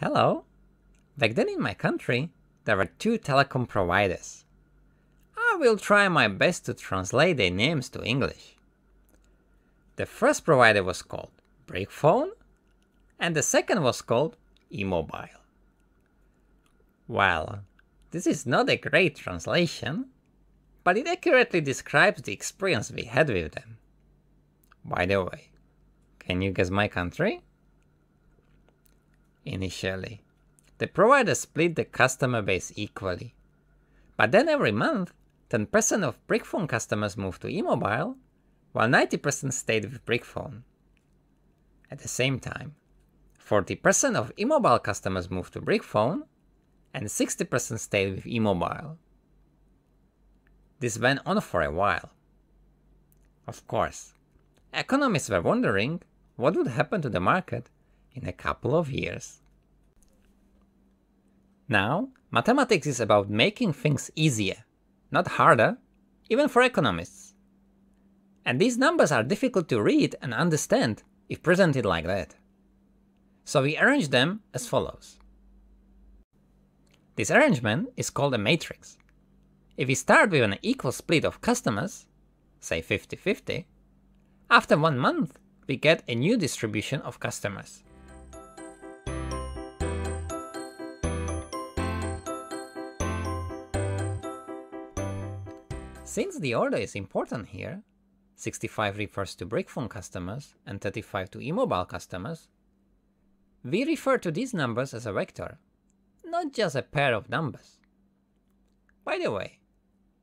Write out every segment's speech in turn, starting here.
Hello. Back then in my country, there were two telecom providers. I will try my best to translate their names to English. The first provider was called Brickphone, and the second was called eMobile. Well, this is not a great translation, but it accurately describes the experience we had with them. By the way, can you guess my country? Initially, the provider split the customer base equally. But then every month, 10% of Brickphone customers moved to eMobile, while 90% stayed with Brickphone. At the same time, 40% of eMobile customers moved to Brickphone, and 60% stayed with eMobile. This went on for a while. Of course, economists were wondering what would happen to the market in a couple of years. Now, mathematics is about making things easier, not harder, even for economists. And these numbers are difficult to read and understand if presented like that. So we arrange them as follows. This arrangement is called a matrix. If we start with an equal split of customers, say 50-50, after one month we get a new distribution of customers. Since the order is important here, 65 refers to Brickphone customers and 35 to eMobile customers, we refer to these numbers as a vector, not just a pair of numbers. By the way,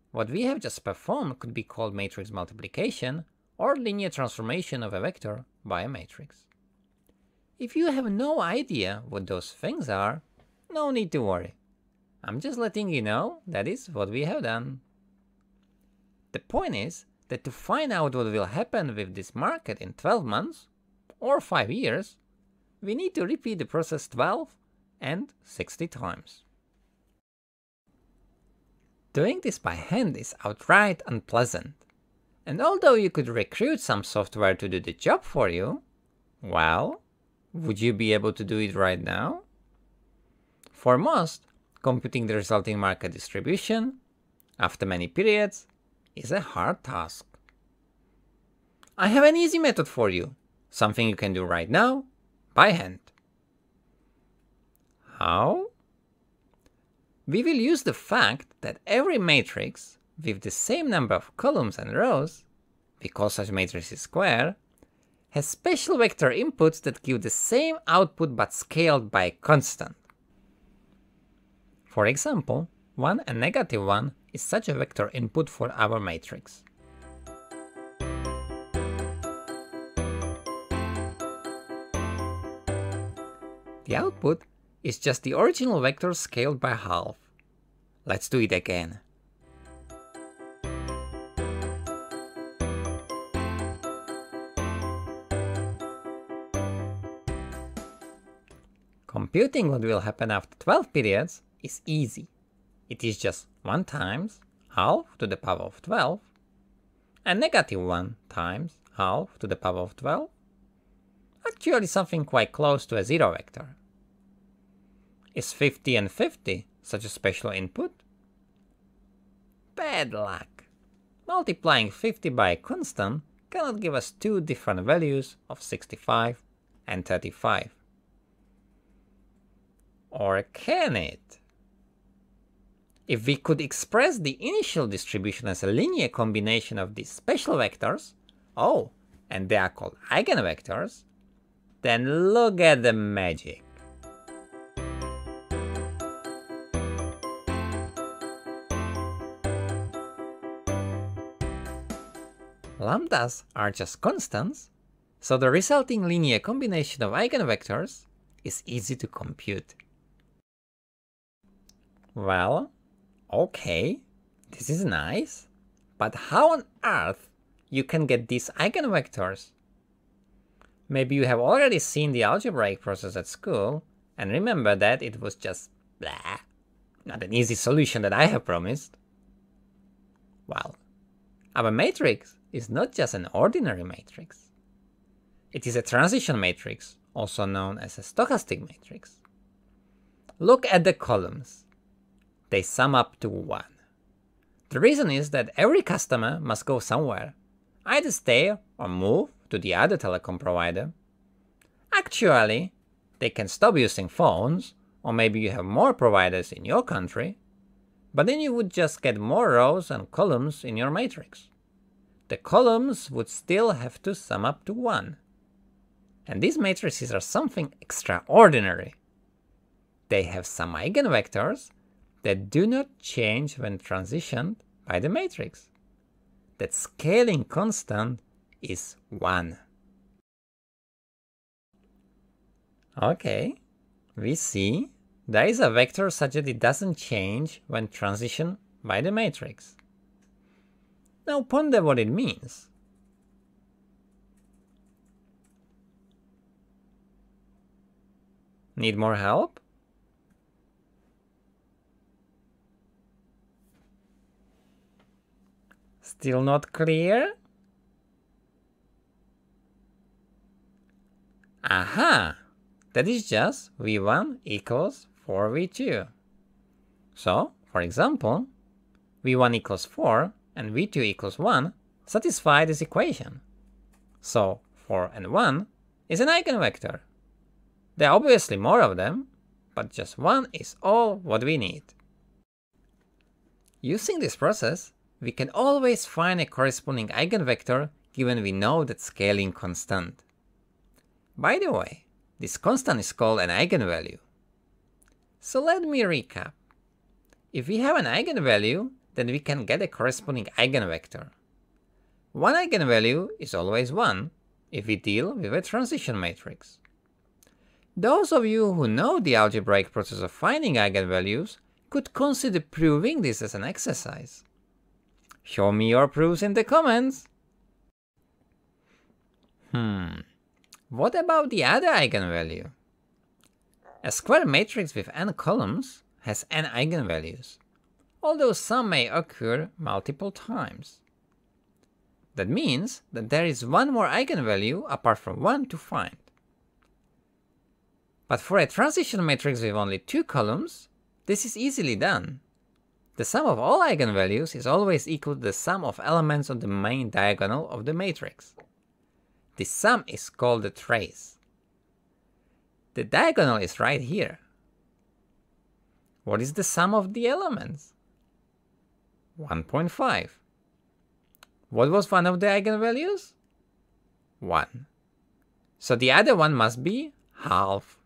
what we have just performed could be called matrix multiplication or linear transformation of a vector by a matrix. If you have no idea what those things are, no need to worry. I'm just letting you know that is what we have done. The point is that to find out what will happen with this market in 12 months or 5 years, we need to repeat the process 12 and 60 times. Doing this by hand is outright unpleasant, and although you could recruit some software to do the job for you, well, would you be able to do it right now? For most, computing the resulting market distribution, after many periods, is a hard task. I have an easy method for you, something you can do right now, by hand. How? We will use the fact that every matrix with the same number of columns and rows, we call matrix is square, has special vector inputs that give the same output but scaled by a constant. For example, 1 and negative 1 is such a vector input for our matrix. The output is just the original vector scaled by half. Let's do it again. Computing what will happen after 12 periods is easy. It is just 1 times half to the power of 12 and negative 1 times half to the power of 12. Actually something quite close to a zero vector. Is 50 and 50 such a special input? Bad luck. Multiplying 50 by a constant cannot give us two different values of 65 and 35. Or can it? If we could express the initial distribution as a linear combination of these special vectors, oh, and they are called eigenvectors, then look at the magic. Lambdas are just constants, so the resulting linear combination of eigenvectors is easy to compute. Well, Okay, this is nice, but how on earth you can get these eigenvectors? Maybe you have already seen the algebraic process at school and remember that it was just blah, not an easy solution that I have promised. Well, our matrix is not just an ordinary matrix. It is a transition matrix, also known as a stochastic matrix. Look at the columns. They sum up to 1. The reason is that every customer must go somewhere, either stay or move to the other telecom provider. Actually, they can stop using phones, or maybe you have more providers in your country, but then you would just get more rows and columns in your matrix. The columns would still have to sum up to 1. And these matrices are something extraordinary. They have some eigenvectors that do not change when transitioned by the matrix. That scaling constant is 1. Okay, we see there is a vector such that it doesn't change when transitioned by the matrix. Now ponder what it means. Need more help? Still not clear? Aha! That is just v1 equals 4v2. So, for example, v1 equals 4 and v2 equals 1 satisfy this equation. So, 4 and 1 is an eigenvector. There are obviously more of them, but just one is all what we need. Using this process, we can always find a corresponding eigenvector given we know that scaling constant. By the way, this constant is called an eigenvalue. So let me recap. If we have an eigenvalue, then we can get a corresponding eigenvector. One eigenvalue is always 1 if we deal with a transition matrix. Those of you who know the algebraic process of finding eigenvalues could consider proving this as an exercise. Show me your proofs in the comments! Hmm, what about the other eigenvalue? A square matrix with n columns has n eigenvalues, although some may occur multiple times. That means that there is one more eigenvalue apart from 1 to find. But for a transition matrix with only two columns, this is easily done. The sum of all eigenvalues is always equal to the sum of elements on the main diagonal of the matrix. This sum is called the trace. The diagonal is right here. What is the sum of the elements? 1.5. What was one of the eigenvalues? 1. So the other one must be half.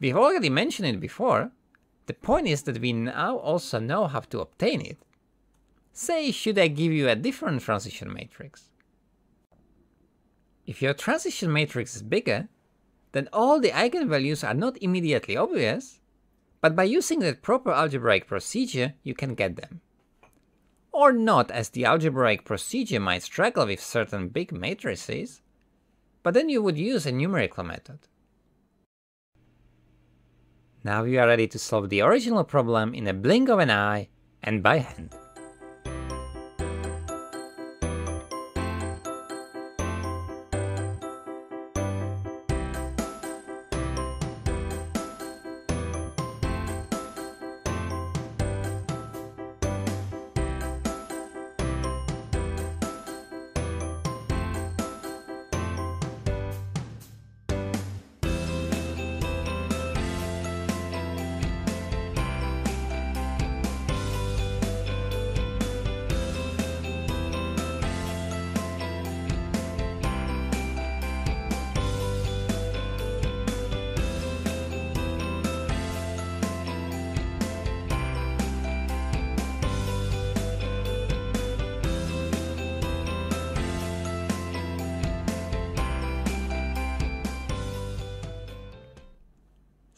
We've already mentioned it before. The point is that we now also know how to obtain it. Say, should I give you a different transition matrix? If your transition matrix is bigger, then all the eigenvalues are not immediately obvious, but by using the proper algebraic procedure, you can get them. Or not, as the algebraic procedure might struggle with certain big matrices, but then you would use a numerical method. Now you are ready to solve the original problem in a blink of an eye and by hand.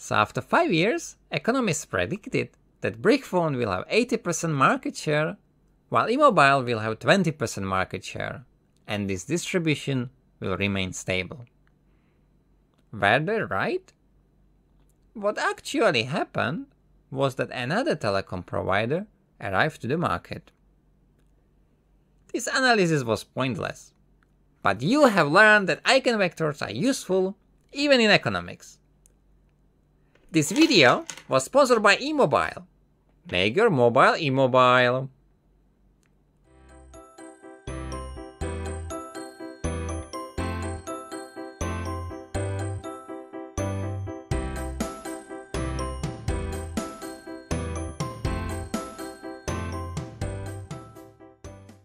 So after 5 years, economists predicted that BrickPhone will have 80% market share, while eMobile will have 20% market share, and this distribution will remain stable. Were they right? What actually happened was that another telecom provider arrived to the market. This analysis was pointless, but you have learned that eigenvectors are useful even in economics. This video was sponsored by eMobile. Make your mobile immobile.